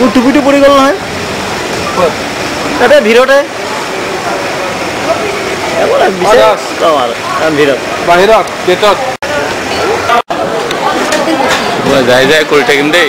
মোৰ টুপিটো পৰি গ'ল নহয় তাতে ভিৰতে যাই যাই কৰি থাকিম দেই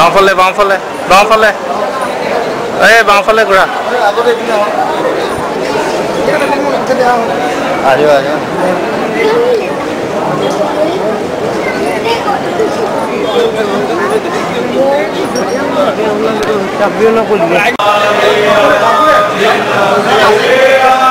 বাওঁফালে বাওঁফালে বাওঁফালে এই বাওঁফালে ঘূৰা আহিব আহিব চাবিও নকৰিলে